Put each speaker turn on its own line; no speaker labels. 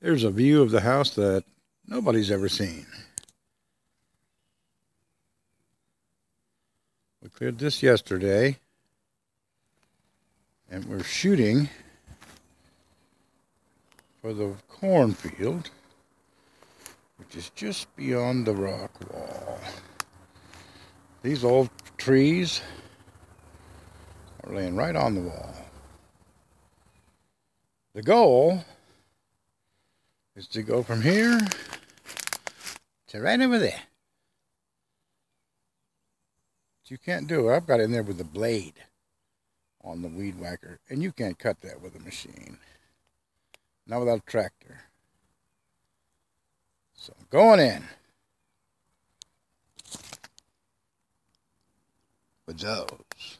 There's a view of the house that nobody's ever seen. We cleared this yesterday and we're shooting for the cornfield which is just beyond the rock wall. These old trees are laying right on the wall. The goal is to go from here to right over there. But you can't do it. I've got in there with the blade on the weed whacker, and you can't cut that with a machine. Not without a tractor. So I'm going in. With those.